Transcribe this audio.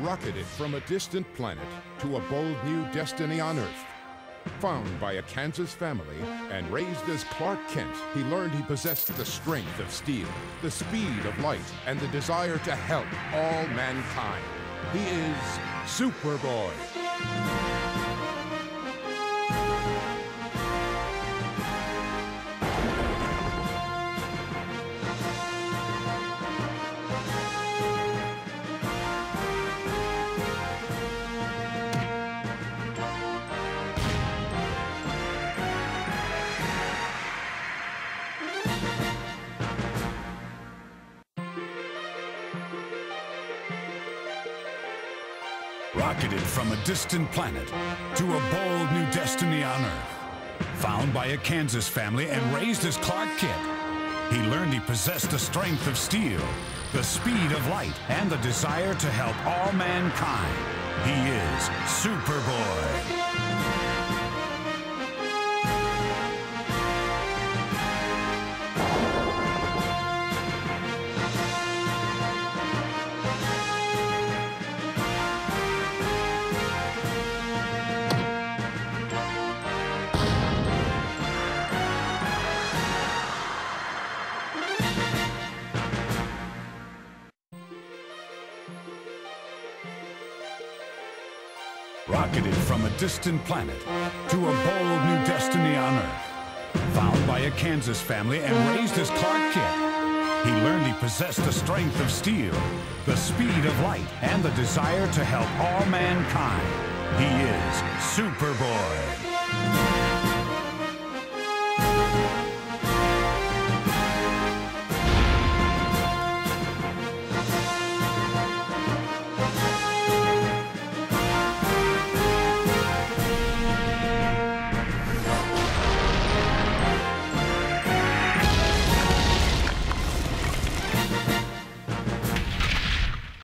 rocketed from a distant planet to a bold new destiny on Earth. Found by a Kansas family and raised as Clark Kent, he learned he possessed the strength of steel, the speed of light, and the desire to help all mankind. He is Superboy. Rocketed from a distant planet to a bold new destiny on Earth. Found by a Kansas family and raised as Clark Kent, he learned he possessed the strength of steel, the speed of light, and the desire to help all mankind. He is Superboy. Rocketed from a distant planet to a bold new destiny on Earth. Found by a Kansas family and raised as Clark Kent, he learned he possessed the strength of steel, the speed of light, and the desire to help all mankind. He is Superboy.